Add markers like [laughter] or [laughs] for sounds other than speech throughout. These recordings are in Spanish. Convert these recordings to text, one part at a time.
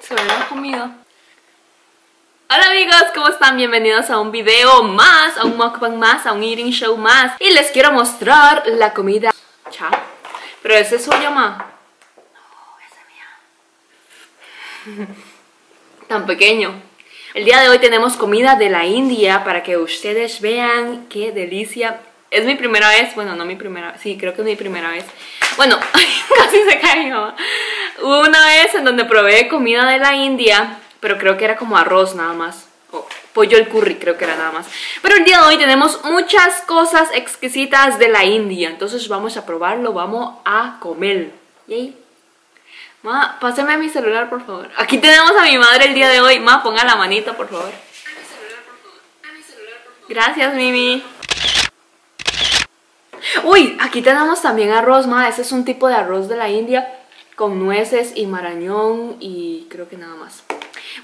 Se ve la comida. Hola amigos, ¿cómo están? Bienvenidos a un video más, a un mukbang más, a un eating show más. Y les quiero mostrar la comida. Chao Pero ese es suyo, ma No, esa mía. [laughs] Tan pequeño. El día de hoy tenemos comida de la India Para que ustedes vean qué delicia. Es mi primera vez, bueno, no mi primera vez Sí, creo que es mi primera vez. Bueno, [laughs] casi se cae mi mamá Hubo una vez en donde probé comida de la India pero creo que era como arroz nada más. O pollo el curry, creo que era nada más. Pero el día de hoy tenemos muchas cosas exquisitas de la India. Entonces vamos a probarlo, vamos a comer. ¿Yay? Ma, pásame mi celular, por favor. Aquí tenemos a mi madre el día de hoy. Ma, ponga la manita, por favor. Gracias, Mimi. Uy, aquí tenemos también arroz, ma. Ese es un tipo de arroz de la India con nueces y marañón y creo que nada más.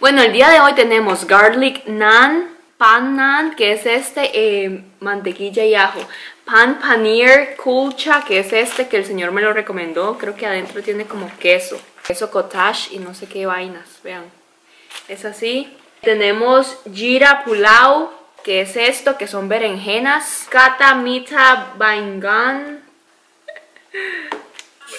Bueno, el día de hoy tenemos garlic naan, pan naan, que es este, eh, mantequilla y ajo. Pan paneer kulcha, que es este que el señor me lo recomendó. Creo que adentro tiene como queso. Queso cottage y no sé qué vainas, vean. Es así. Tenemos jira pulao, que es esto, que son berenjenas. Kata mita bangan. [laughs]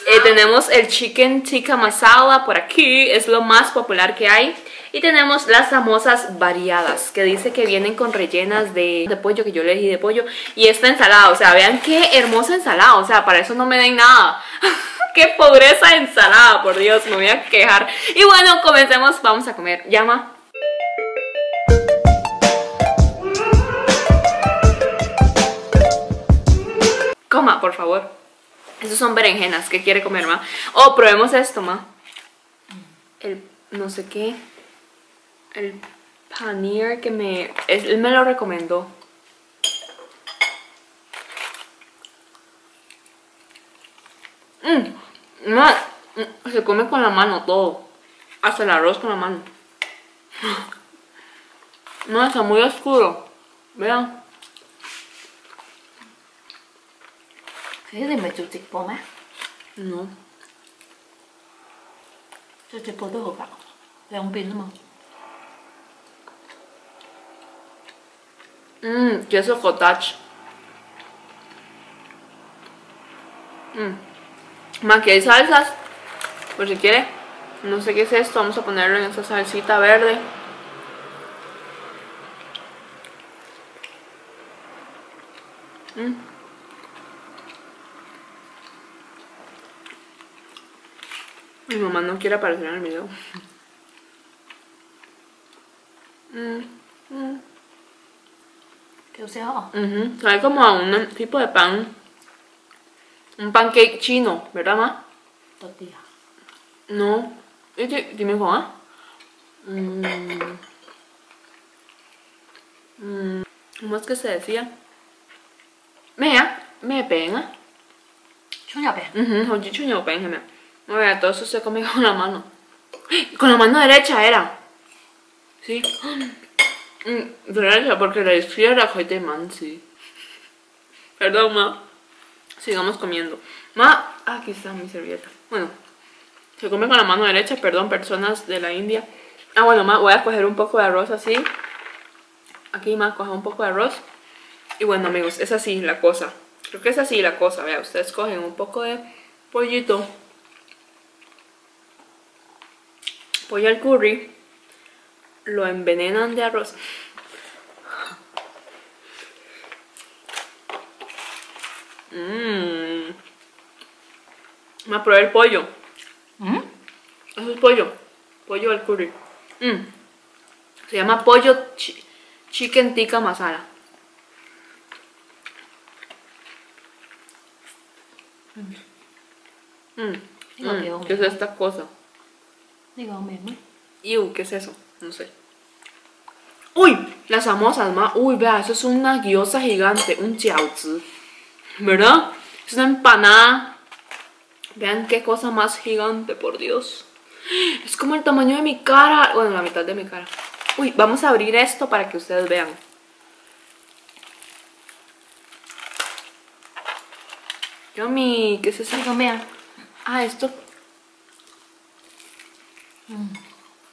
Eh, tenemos el chicken tikka masala por aquí, es lo más popular que hay. Y tenemos las samosas variadas, que dice que vienen con rellenas de, de pollo, que yo le elegí de pollo. Y esta ensalada, o sea, vean qué hermosa ensalada, o sea, para eso no me den nada. [laughs] ¡Qué pobreza ensalada! Por Dios, me voy a quejar. Y bueno, comencemos, vamos a comer. Llama. Coma, por favor. Esos son berenjenas, ¿qué quiere comer, ma? Oh, probemos esto, ma. El no sé qué el paneer que me... Él me lo recomendó. Mmm, mm, se come con la mano todo. Hasta el arroz con la mano. No, está muy oscuro. Vean. Thế thì mày chủ tịch bố má No. Chủ tịch bố tôi hộp ạ Về ông pin đúng không? Mmm, queso cottage. Mmm. Ma, aquí hay salsas. Por si quiere. No sé qué es esto. Vamos a ponerlo en esa salsita verde. Mmm. Mi mamá no quiere aparecer en el video. Kiểu xéo Ujú, Sabe como a un tipo de pan. Un pancake chino, ¿verdad, ma? Tortilla No. Este, dime ¿ah? Mm. Mm. ¿Cómo es que se decía? Mira, me pega. Chú nhỏ bé Mhm, ho dicho yo pega, mira. A ver, todo eso se come con la mano. Con la mano derecha era. Sí. Mm, Derecha, porque la izquierda fue de man, sí. Perdón, ma. Sigamos comiendo. Ma, aquí está mi servilleta. Bueno, se come con la mano derecha, perdón, personas de la India. Ah, bueno, ma, voy a coger un poco de arroz así. Aquí, ma, coge un poco de arroz. Y bueno, amigos, es así la cosa. Creo que es así la cosa. Vea, ustedes cogen un poco de pollito. Pollo al curry. Lo envenenan de arroz. Mmm. Me probé el pollo. ¿Mm? Eso es pollo. Pollo al curry. Mm. Se llama pollo chi- chicken tikka masala. Mm. Mm. hombre. ¿Qué es esta cosa? Digo, mềm á Iu, ¿qué es eso? No sé. ¡Uy! Las samosas, ma. Uy, vea, eso es una gyoza gigante, un jiaozi. ¿Verdad? Es una empanada. Vean qué cosa más gigante, por Dios. Es como el tamaño de mi cara. Bueno, la mitad de mi cara. Uy, vamos a abrir esto para que ustedes vean. Yummy, ¿qué es eso? Mira Ah, esto. Mm.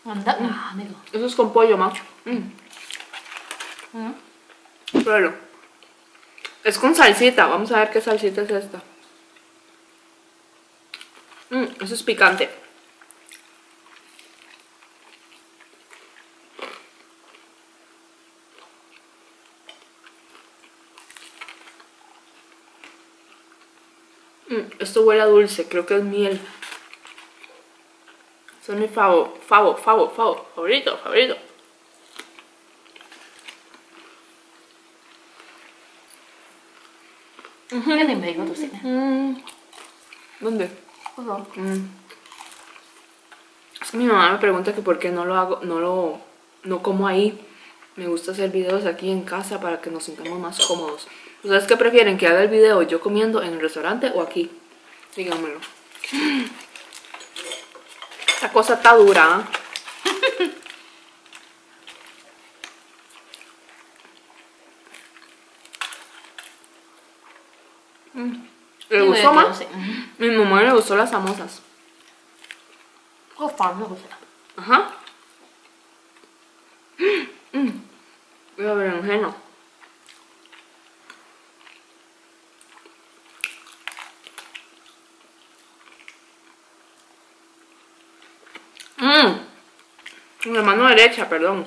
Ah, eso es con pollo, macho. Mm. Mm. Pruébalo. Es con salsita. Vamos a ver qué salsita es esta. eso es picante. esto huele a dulce, creo que es miel. Son mis favor, favor, favor, favor, favorito, favorito. Mm. ¿Dónde? Mm. Es que mi mamá me pregunta que por qué no lo hago, no lo, no como ahí. Me gusta hacer videos aquí en casa para que nos sintamos más cómodos. ¿Ustedes qué prefieren? ¿Que haga el video yo comiendo en el restaurante o aquí? Díganmelo. Esa cosa está dura. ¿eh? [laughs] ¿Le gustó más? Sí. Mi mamá le gustó las samosas. Oh, famosa. Ajá. [gasps] Mm. La. Mm, la mano derecha, perdón.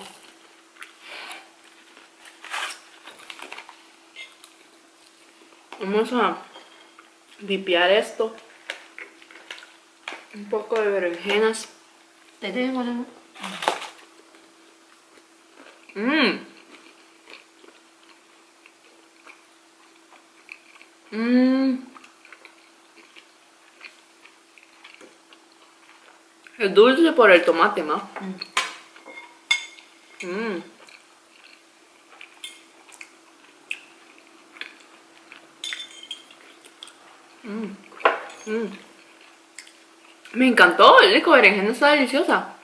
Vamos a vipiar esto. Un poco de berenjenas. Te Mmm. dulce por el tomate más. Mm. mm. Mm. Mm. Me encantó, el rico berenjena está deliciosa.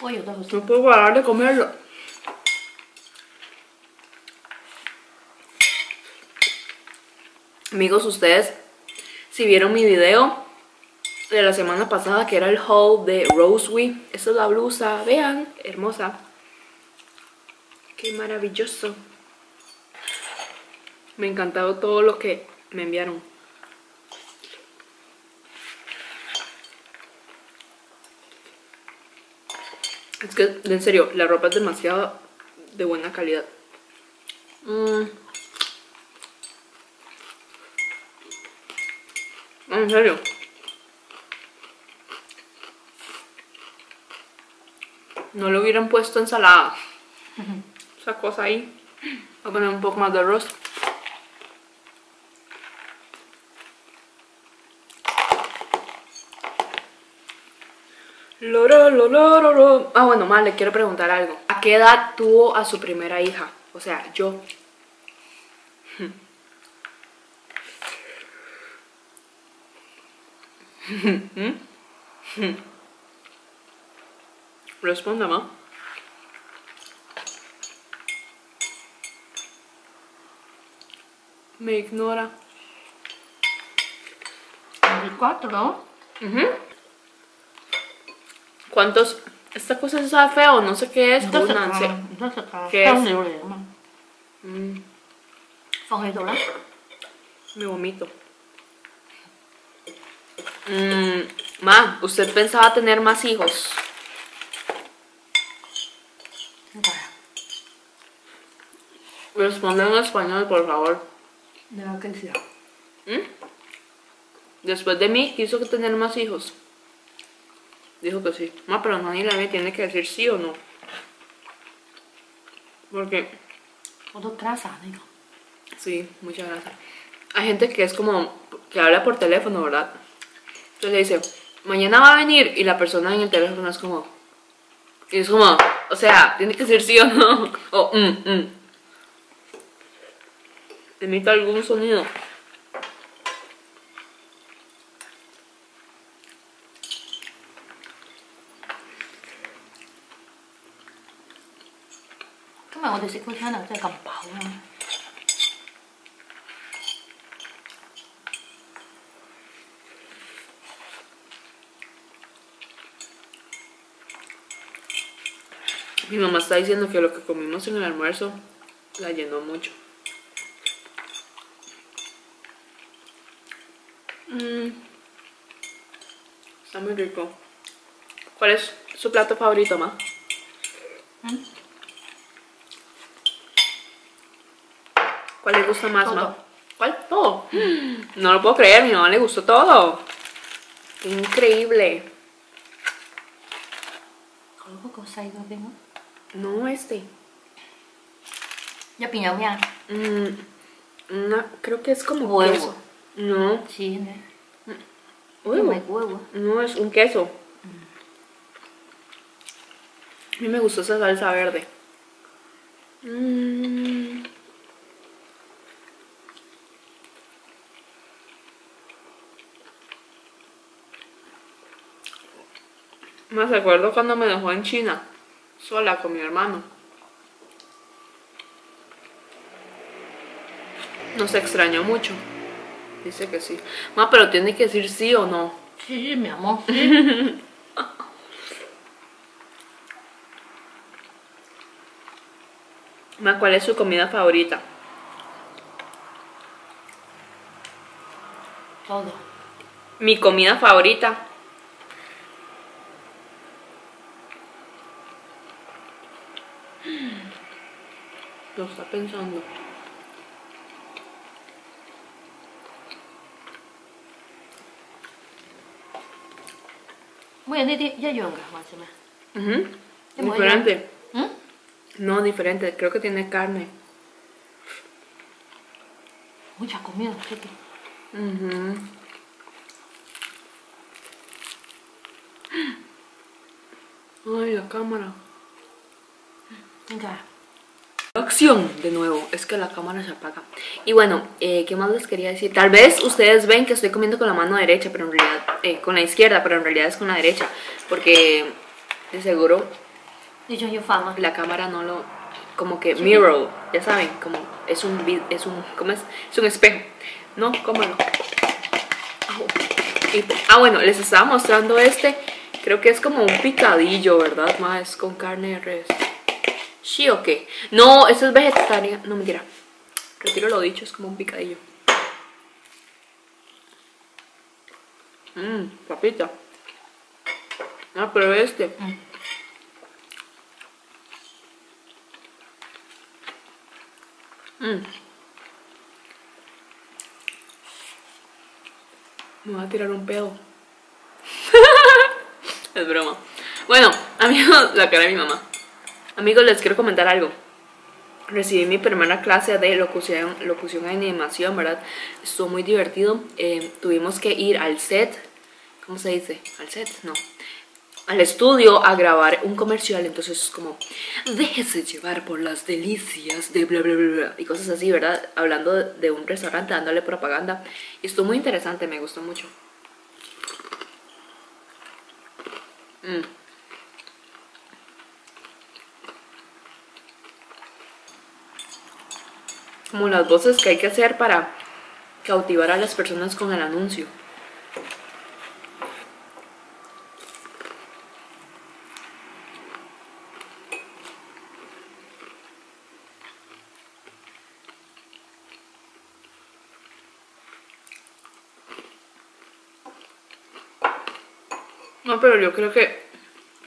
Oye, no puedo parar de comerlo. Amigos, ustedes, si vieron mi video, de la semana pasada, que era el haul de Rosewee, esta es la blusa, vean, hermosa. Qué maravilloso. Me encantó todo lo que me enviaron. Es que, en serio, la ropa es demasiado de buena calidad. Mm. En serio. No le hubieran puesto ensalada. Esa cosa ahí. Voy a poner un poco más de arroz. Loro, lo, loro, lo. Ah, bueno, más le quiero preguntar algo. ¿A qué edad tuvo a su primera hija? O sea, yo. [laughs] Respóndame. Me ignora. El ¿Cuántos? Esta cosa se sabe feo, no sé qué es. Esta ¿Qué es? Mm. Me vomito. Mm, ma, ¿usted pensaba tener más hijos? Responde en español, por favor. No, que sí. ¿Mm? Después de mí, quiso que tener más hijos. Dijo que sí. Ma, pero Juan y la tiene que decir sí o no. Porque... Todo traza, digo. Sí, muchas gracias. Hay gente que es como... Que habla por teléfono, ¿verdad? Entonces le dice, mañana va a venir. Y la persona en el teléfono es como... Y es como... O sea, tiene que decir sí o no. [laughs] O... Mm, mm emita algún sonido. 今日我哋食嗰餐啊，真係咁飽啊！Mi mamá está diciendo que lo que comimos en el almuerzo la llenó mucho. Mm. Está muy rico. ¿Cuál es su plato favorito, ma? ¿Mm? ¿Cuál le gusta más, ma? Todo. ¿Cuál? Todo. [gasps] No lo puedo creer, mi mamá le gustó todo. Increíble. ¿no? No, este. Ya piñón, ya. Mm, una- creo que es como Huevo. queso. No, Sí, ¿no? huevo. Huevo. huevo. No, es un queso. A mí me gustó esa salsa verde. Mm. Me recuerdo cuando me dejó en China, sola con mi hermano. Nos extrañó mucho. Dice que sí. Ma, pero tiene que decir sí o no. Sí, mi amor. Sí. [laughs] Ma, ¿cuál es su comida favorita? Todo. Mi comida favorita. Lo está pensando. Đi đi, ya yo bueno. Diferente. ¿Mm? No, diferente. Creo que tiene carne. Mucha comida, chiqui. Ay, la cámara. Venga. Acción de nuevo, es que la cámara se apaga. Y bueno, eh, ¿qué más les quería decir? Tal vez ustedes ven que estoy comiendo con la mano derecha, pero en realidad, eh, con la izquierda, pero en realidad es con la derecha. Porque de seguro la cámara no lo, como que mirror, ya saben, como es un, vid- es un, ¿cómo es? Es un espejo. No, cómalo. Y- ah, bueno, les estaba mostrando este, creo que es como un picadillo, ¿verdad? Más con carne de res. ¿Sí o qué? No, eso es vegetariano. No, mentira. Retiro lo dicho, es como un picadillo. Mmm, papita. Ah, pero este. Mm. Me voy a tirar un pedo. [laughs] es broma. Bueno, [laughs] amigos, la cara de mi mamá. Amigos, les quiero comentar algo. Recibí mi primera clase de locución, y animación, ¿verdad? Estuvo muy divertido. Eh, tuvimos que ir al set. ¿Cómo se dice? ¿Al set? No. Al estudio a grabar un comercial. Entonces, como, déjese llevar por las delicias de bla, bla, bla, bla. Y cosas así, ¿verdad? Hablando de un restaurante, dándole propaganda. Y estuvo muy interesante, me gustó mucho. Mm. Como las voces que hay que hacer para cautivar a las personas con el anuncio. No, pero yo creo que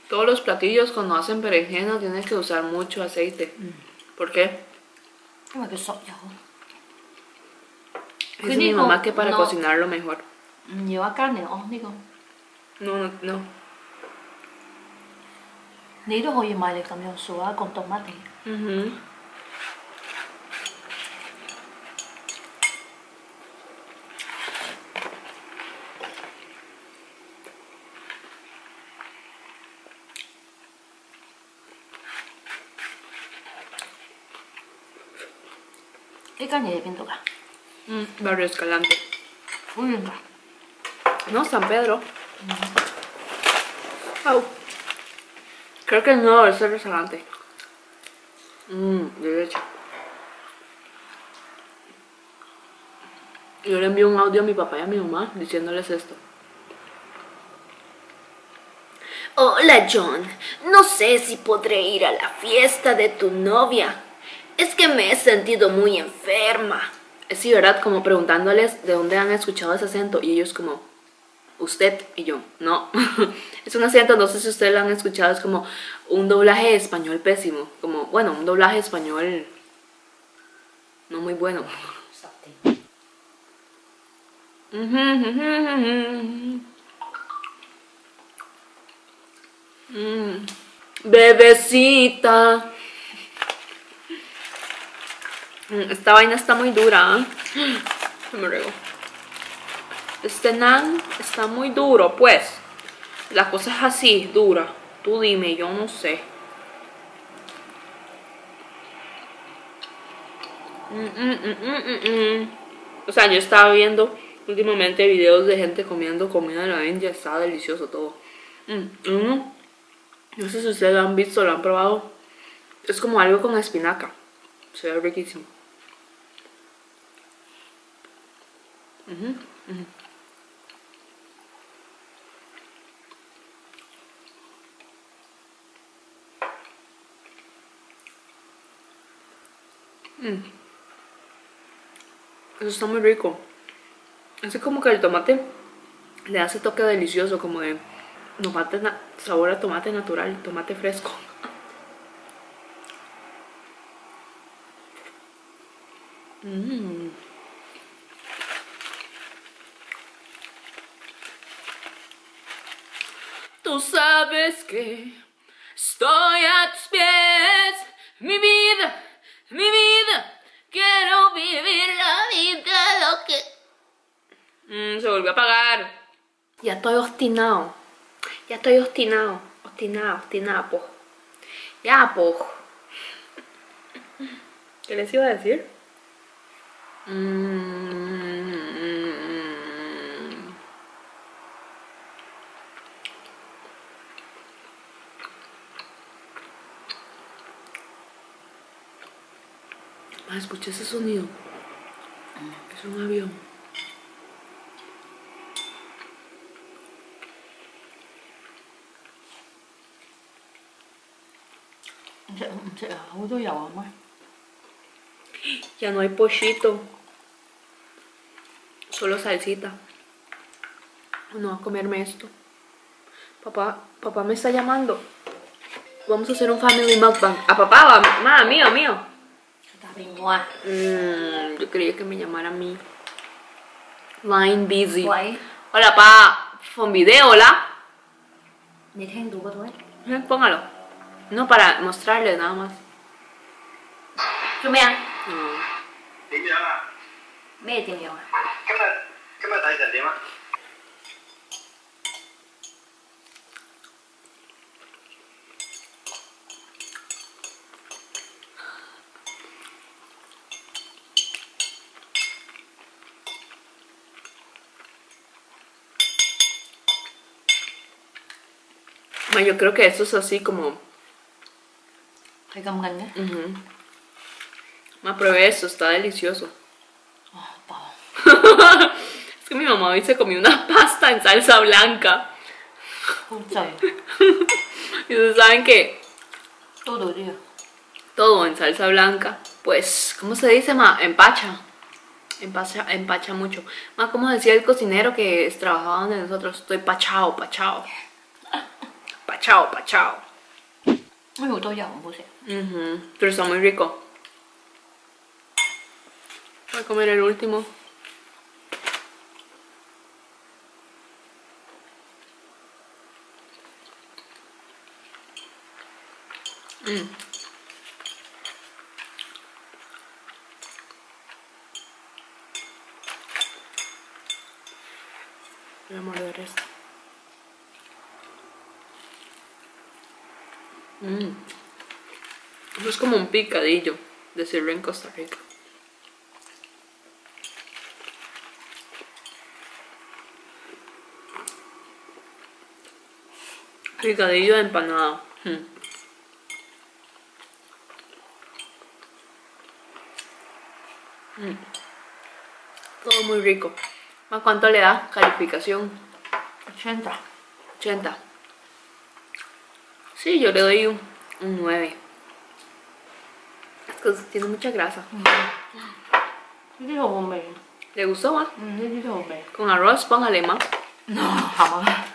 todos los platillos cuando hacen berenjena tienen que usar mucho aceite. ¿Por qué? Como que soy yo. Dice mi mamá que para no. cocinarlo mejor. Mm, lleva carne, oh, os digo. No, no, no. Niro hoy mal el camión suba con tomate. Uh -huh. 200円とかうんバルエスカランテうん mm, no San Pedro. Mm. oh. creo que no es el restaurante. Mmm derecha yo le envié un audio a mi papá y a mi mamá diciéndoles esto. Hola John, no sé si podré ir a la fiesta de tu novia. Es que me he sentido muy enferma. Sí, ¿verdad? Como preguntándoles de dónde han escuchado ese acento y ellos como, usted y yo, no. [laughs] es un acento, no sé si ustedes lo han escuchado, es como un doblaje español pésimo, como, bueno, un doblaje español no muy bueno. [laughs] Mm. Bebecita. Mm, Esta vaina está muy dura. Se me regó. Este nan está muy duro, pues. La cosa es así, dura. Tú dime, yo no sé. Mm, mm, mm. O sea, yo estaba viendo últimamente videos de gente comiendo comida de la India. Está delicioso todo. No sé si ustedes lo han visto, lo han probado. Es como algo con espinaca. Se ve riquísimo. Ujú, ujú. Mm. Eso está muy rico. Así como que el tomate le hace toque delicioso, como de tomate sabor a tomate natural, tomate fresco. [laughs] Mm. Tú sabes que estoy a tus pies, mi vida, mi vida. Quiero vivir la vida lo que. Mm, se volvió a apagar. Ya estoy obstinado. Ya estoy obstinado. Obstinado, obstinado, po. Ya, po. ¿Qué les iba a decir? Mm. Ah, escuché ese sonido. Es un avión. Ya no hay pochito. Solo salsita. No a comerme esto. Papá, papá me está llamando. Vamos a hacer un family mukbang. ¿A papá o a mamá? Mío, mío. Benoit. Mm, yo quería que me llamara a mí. Line busy. Why? Hola, pa. Con video, hola. Eh, póngalo. No para mostrarle nada más. ¿Qué me dan? No. ¿Qué me dan? ¿Qué me ¿Qué me dan? ¿Qué me dan? Yo creo que esto es así como á Ujú. Ma, pruebe esto, está delicioso. Bỏ [laughs] es que mi mamá hoy se comió una [laughs] pasta en salsa blanca. [laughs] Y ustedes saben que đi à todo en salsa blanca, pues, ¿cómo se dice, ma? Empacha. Empacha, empacha mucho. Ma, como decía el cocinero que trabajaba donde nosotros, estoy pachao, pachao. Pachao, pachao. Tôi dầu không bố sẽ Ujú, Pero está muy rico. Voy a comer el último. Mm. Voy a morder esto. Mm. Eso es como un picadillo, decirlo en Costa Rica. Picadillo de empanada. Mm. Mm. Todo muy rico. ¿A cuánto le da calificación? 80 80. Sí, yo le doy un, un 9. Es que tiene mucha grasa. ¿Le gustó más? Con arroz, póngale más. No, jamás.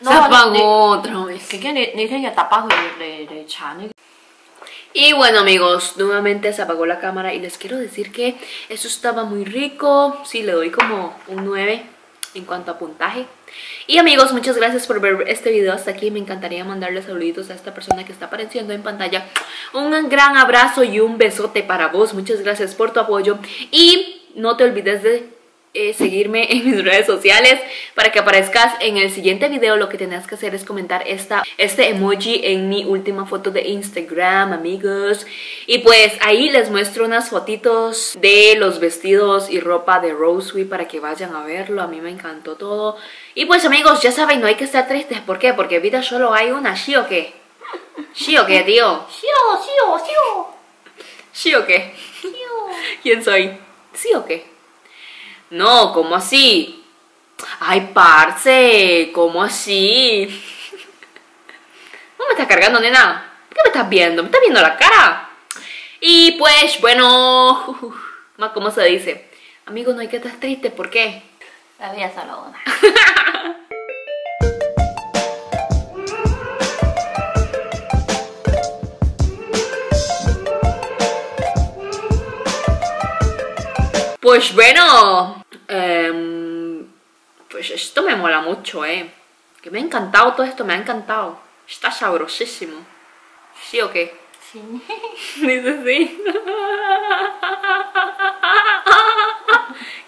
no, Y bueno amigos, nuevamente se apagó la cámara y les quiero decir que eso estaba muy rico. Sí, le doy como un 9 en cuanto a puntaje. Y amigos, muchas gracias por ver este video hasta aquí. Me encantaría mandarle saluditos a esta persona que está apareciendo en pantalla. Un gran abrazo y un besote para vos. Muchas gracias por tu apoyo. Y no te olvides de eh, seguirme en mis redes sociales para que aparezcas en el siguiente video lo que tenías que hacer es comentar esta, este emoji en mi última foto de Instagram amigos y pues ahí les muestro unas fotitos de los vestidos y ropa de Rosewee para que vayan a verlo a mí me encantó todo y pues amigos ya saben no hay que estar tristes ¿por qué? porque vida solo hay una ¿sí o qué? ¿sí o qué tío? ¿sí o? ¿sí o? ¿sí o? ¿sí o qué? ¿quién soy? ¿sí o qué? No, ¿cómo así? Ay, parce, ¿cómo así? [laughs] ¿No me estás cargando, nena? ¿Qué me estás viendo? ¿Me estás viendo la cara? Y pues, bueno, [laughs] ma, ¿cómo se dice? Amigo, no hay que estar triste, ¿por qué? La vida es solo una [laughs] Pues bueno, em, pues esto me mola mucho, ¿eh? Que me ha encantado todo esto, me ha encantado. Está sabrosísimo. ¿Sí o qué? Sí. [laughs] Dice sí. [laughs]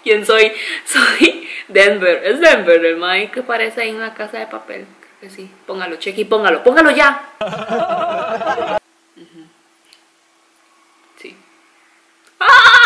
¿Quién soy? Soy Denver. Es Denver, el Mike que parece ahí en una casa de papel. Creo que sí. Póngalo, Chequi, póngalo. ¡Póngalo ya! [laughs] Sí. ¡Ah!